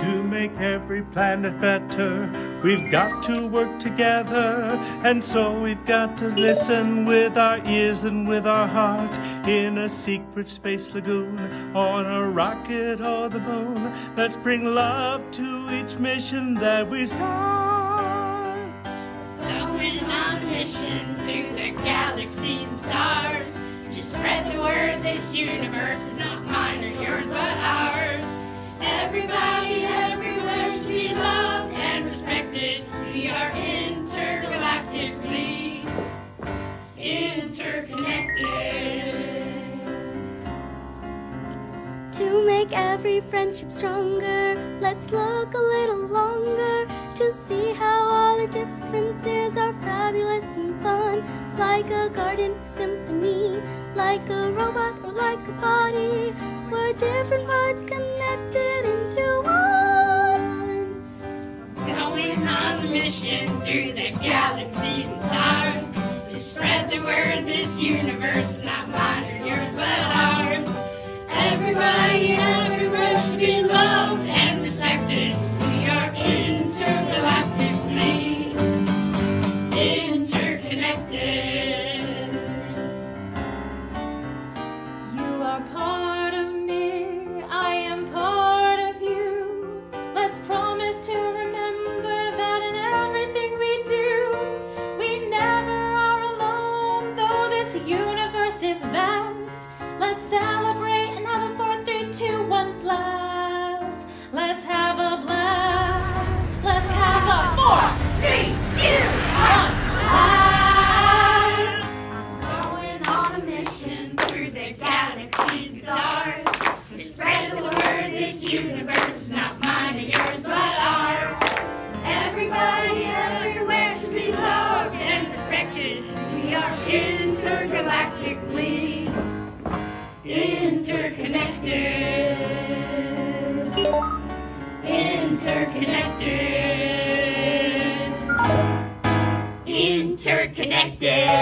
To make every planet better, we've got to work together. And so we've got to listen with our ears and with our heart. In a secret space lagoon, on a rocket or the moon, let's bring love to each mission that we start. Going on a mission through the galaxies and stars to spread the word this universe is not mine or yours but ours. Everybody To make every friendship stronger, let's look a little longer to see how all our differences are fabulous and fun. Like a garden symphony, like a robot or like a body, where different parts connected into one. Going on a mission through the galaxies and stars to spread the word this universe is not mine This universe is not mine or yours, but ours. Everybody everywhere should be loved and respected. We are intergalactically interconnected. Interconnected. Interconnected.